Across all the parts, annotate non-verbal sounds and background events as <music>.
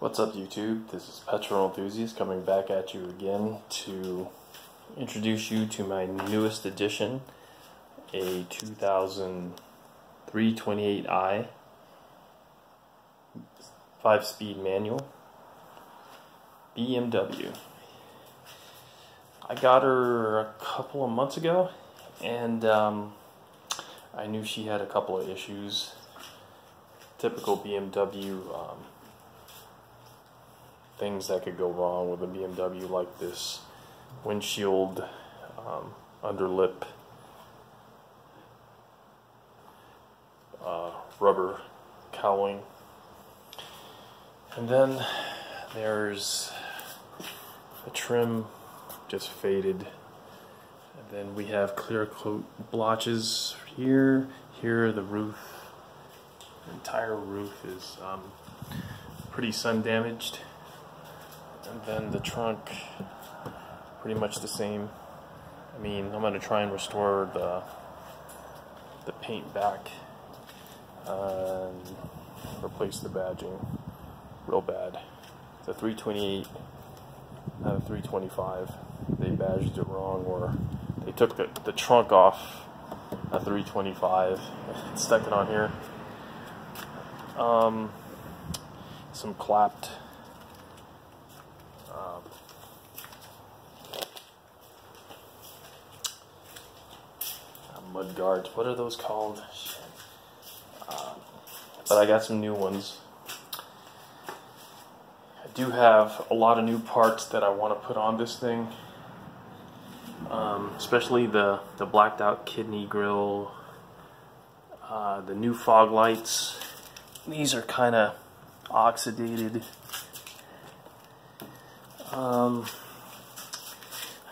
What's up YouTube? This is Petrol Enthusiast coming back at you again to introduce you to my newest addition, a 2000 328i 5-speed manual BMW. I got her a couple of months ago and um, I knew she had a couple of issues. Typical BMW um, things that could go wrong with a BMW like this windshield um, underlip uh, rubber cowling and then there's the trim just faded. And then we have clear coat blotches here. Here the roof the entire roof is um, pretty sun damaged and then the trunk pretty much the same. I mean I'm gonna try and restore the the paint back and replace the badging real bad. A 328 not a 325 they badged it wrong or they took the, the trunk off a 325 stuck it on here. Um, some clapped mud guards. What are those called? Um, but I got some new ones. I do have a lot of new parts that I want to put on this thing. Um, especially the, the blacked out kidney grill, uh, the new fog lights. These are kind of oxidated. Um,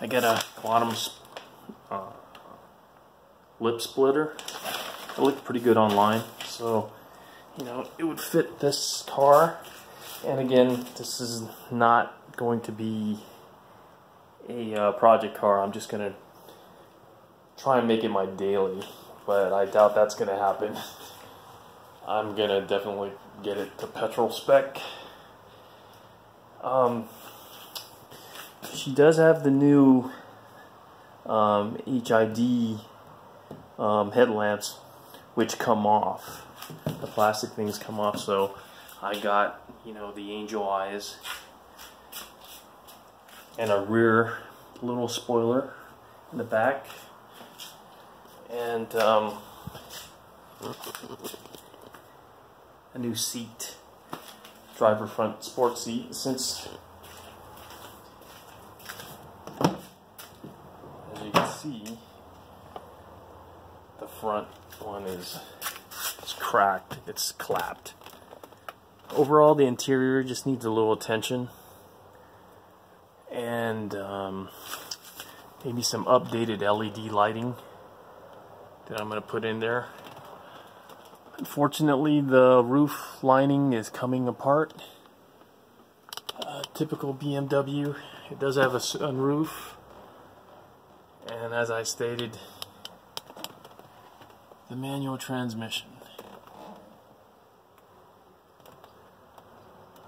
I got a bottom uh, lip splitter. It looked pretty good online, so you know it would fit this car. And again, this is not going to be a uh, project car. I'm just gonna try and make it my daily, but I doubt that's gonna happen. <laughs> I'm gonna definitely get it to petrol spec. Um, she does have the new um, HID um, headlamps which come off. The plastic things come off, so I got, you know, the angel eyes and a rear little spoiler in the back and um, a new seat driver front sport seat since as you can see the front one is it's cracked, it's clapped. Overall, the interior just needs a little attention. And um, maybe some updated LED lighting that I'm going to put in there. Unfortunately, the roof lining is coming apart. Uh, typical BMW. It does have a sunroof. And as I stated, the manual transmission.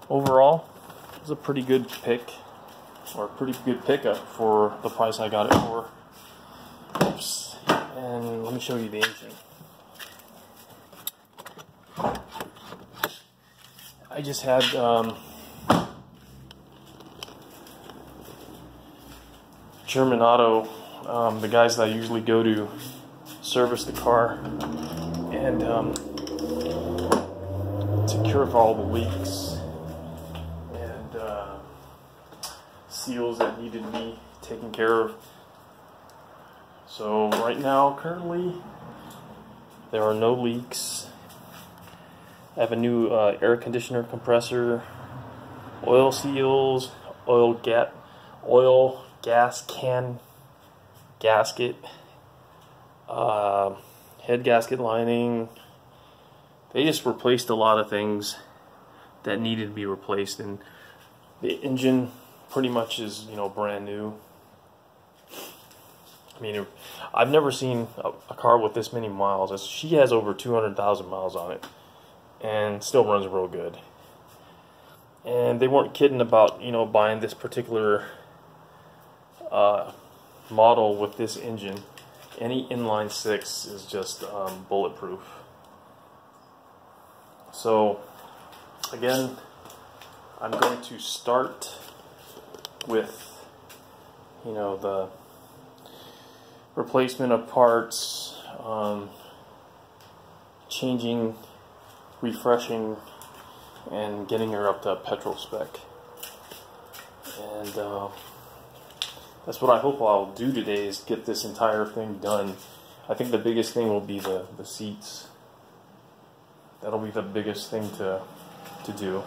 Overall, it was a pretty good pick, or a pretty good pickup for the price I got it for. Oops. And let me show you the engine. I just had um, German Auto, um, the guys that I usually go to service the car and um, take care of all the leaks and uh, seals that needed to be taken care of. So right now, currently, there are no leaks. I have a new uh, air conditioner compressor, oil seals, oil gas, oil gas can gasket uh, head gasket lining. They just replaced a lot of things that needed to be replaced, and the engine pretty much is you know brand new. I mean, I've never seen a, a car with this many miles. As she has over 200,000 miles on it, and still runs real good. and they weren't kidding about you know buying this particular uh, model with this engine. Any inline six is just um, bulletproof. So again, I'm going to start with you know the replacement of parts, um, changing, refreshing, and getting her up to petrol spec. And uh, that's what I hope I'll do today is get this entire thing done. I think the biggest thing will be the, the seats. That'll be the biggest thing to, to do.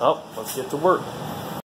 Oh, let's get to work.